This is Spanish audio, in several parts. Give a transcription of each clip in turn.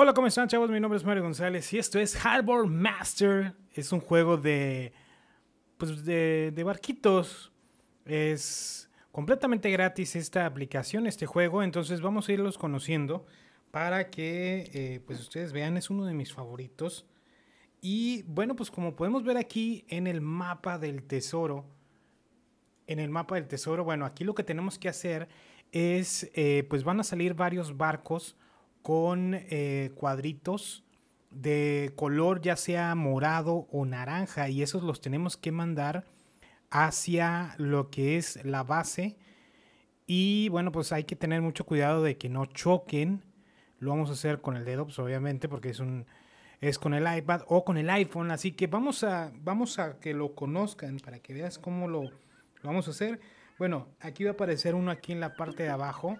Hola, ¿cómo están, chavos? Mi nombre es Mario González y esto es Harbor Master. Es un juego de, pues de, de barquitos. Es completamente gratis esta aplicación, este juego. Entonces vamos a irlos conociendo para que eh, pues ustedes vean. Es uno de mis favoritos. Y bueno, pues como podemos ver aquí en el mapa del tesoro, en el mapa del tesoro, bueno, aquí lo que tenemos que hacer es, eh, pues van a salir varios barcos con eh, cuadritos de color ya sea morado o naranja y esos los tenemos que mandar hacia lo que es la base. Y bueno pues hay que tener mucho cuidado de que no choquen. Lo vamos a hacer con el dedo pues obviamente porque es un es con el iPad o con el iPhone. Así que vamos a vamos a que lo conozcan para que veas cómo lo, lo vamos a hacer. Bueno aquí va a aparecer uno aquí en la parte de abajo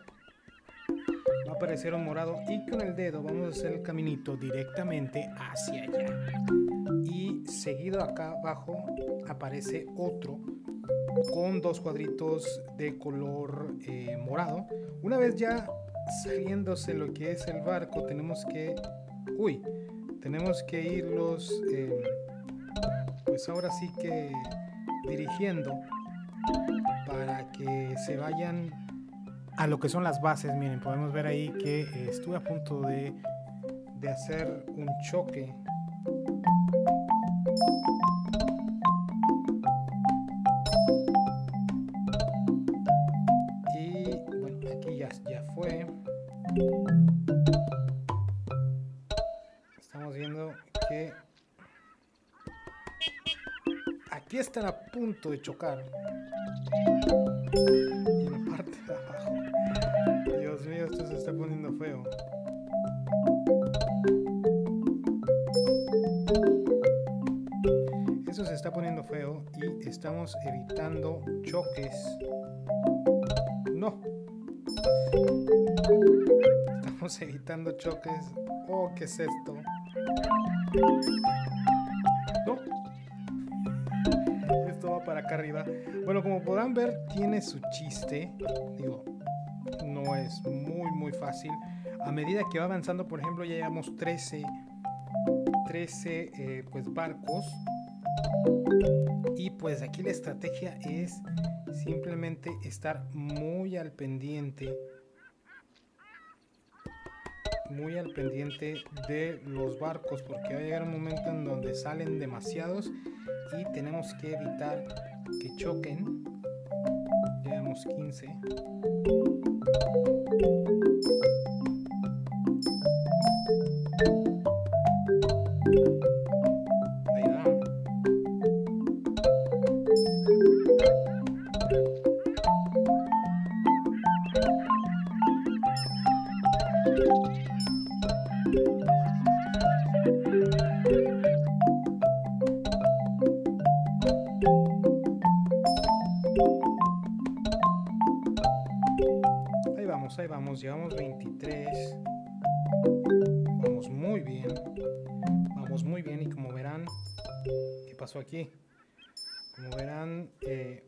va a aparecer un morado y con el dedo vamos a hacer el caminito directamente hacia allá. Y seguido acá abajo aparece otro con dos cuadritos de color eh, morado. Una vez ya saliéndose lo que es el barco, tenemos que... Uy, tenemos que irlos... Eh, pues ahora sí que dirigiendo para que se vayan a lo que son las bases. Miren, podemos ver ahí que eh, estuve a punto de, de hacer un choque. Y bueno, aquí ya, ya fue. Estamos viendo que aquí están a punto de chocar. Y en la parte de abajo. Feo. Eso se está poniendo feo y estamos evitando choques. No. Estamos evitando choques. Oh, ¿qué es esto? No. Esto va para acá arriba. Bueno, como podrán ver, tiene su chiste. Digo, no es muy, muy fácil. A medida que va avanzando, por ejemplo, ya llevamos 13, 13 eh, pues, barcos. Y pues aquí la estrategia es simplemente estar muy al pendiente. Muy al pendiente de los barcos porque va a llegar un momento en donde salen demasiados y tenemos que evitar que choquen. Llevamos 15. Vamos, llevamos 23. Vamos muy bien. Vamos muy bien y como verán, ¿qué pasó aquí? Como verán, eh,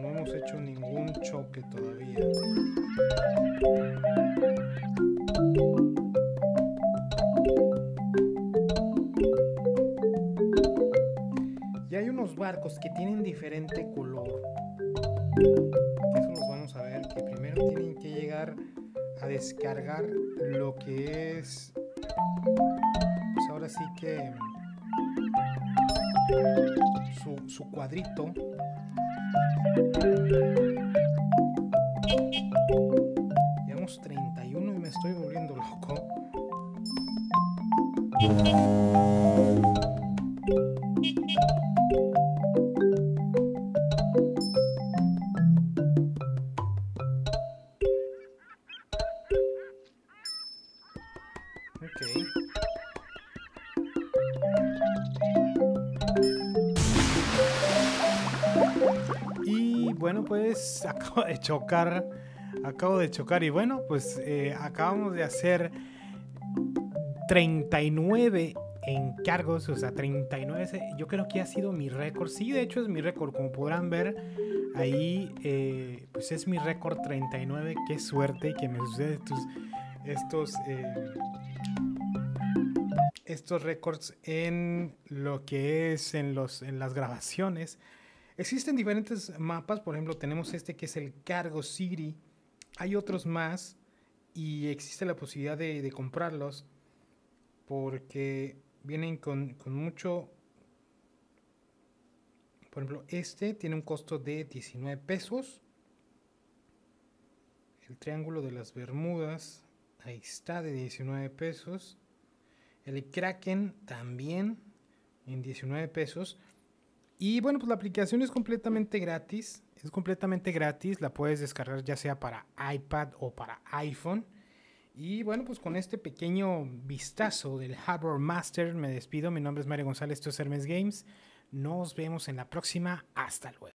no hemos hecho ningún choque todavía. Y hay unos barcos que tienen diferente color. Eso los vamos a ver. Que primero tienen que llegar a descargar lo que es. Pues ahora sí que. Su, su cuadrito. Llevamos 31 y me estoy volviendo loco. Y bueno, pues acabo de chocar. Acabo de chocar. Y bueno, pues eh, acabamos de hacer 39 encargos. O sea, 39. se- Yo creo que ha sido mi récord. Sí, de hecho es mi récord. Como podrán ver, Ahí, eh, pues es mi récord 39. Qué suerte que me sucede estos, estos, eh, estos récords en lo que es en, los, en las grabaciones. Existen diferentes mapas, por ejemplo, tenemos este que es el Cargo City. Hay otros más y existe la posibilidad de, comprarlos porque vienen con, con mucho por ejemplo, este tiene un costo de 19 pesos. El triángulo de las Bermudas, ahí está, de 19 pesos. El Kraken también en 19 pesos. Y bueno, pues la aplicación es completamente gratis. Es completamente gratis. La puedes descargar ya sea para iPad o para iPhone. Y bueno, pues con este pequeño vistazo del Harbor Master me despido. Mi nombre es Mario González, esto es Hermes Games. Nos vemos en la próxima. Hasta luego.